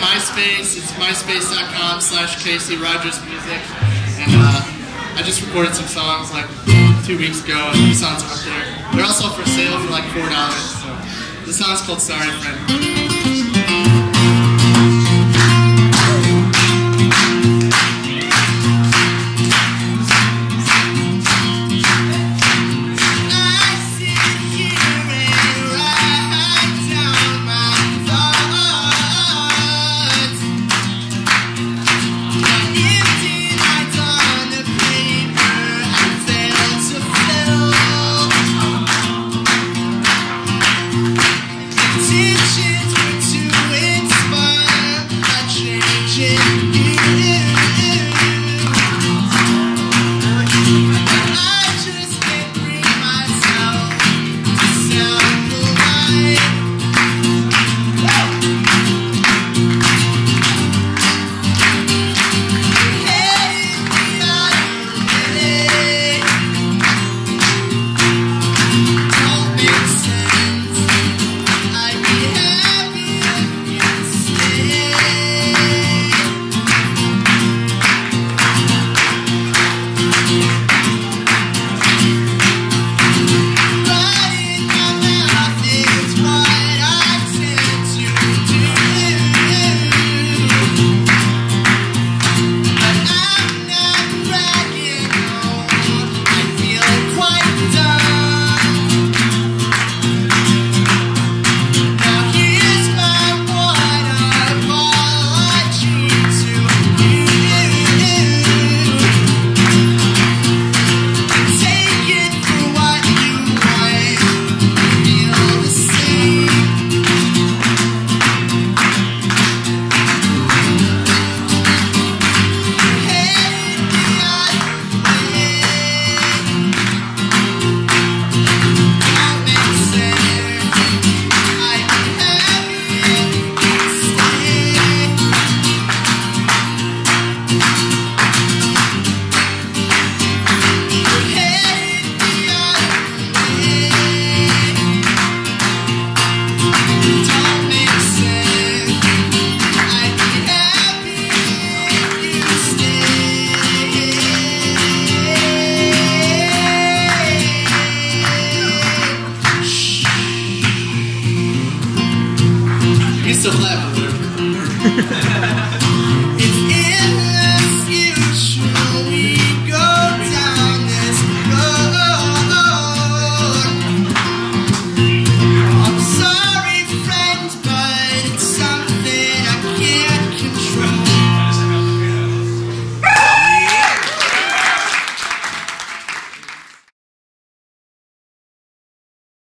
MySpace. It's myspace.com slash Kasey Rogers Music. And uh, I just recorded some songs like two weeks ago, and these songs are up there. They're also for sale for like $4. So the song's called Sorry Friend. watching. still laughing.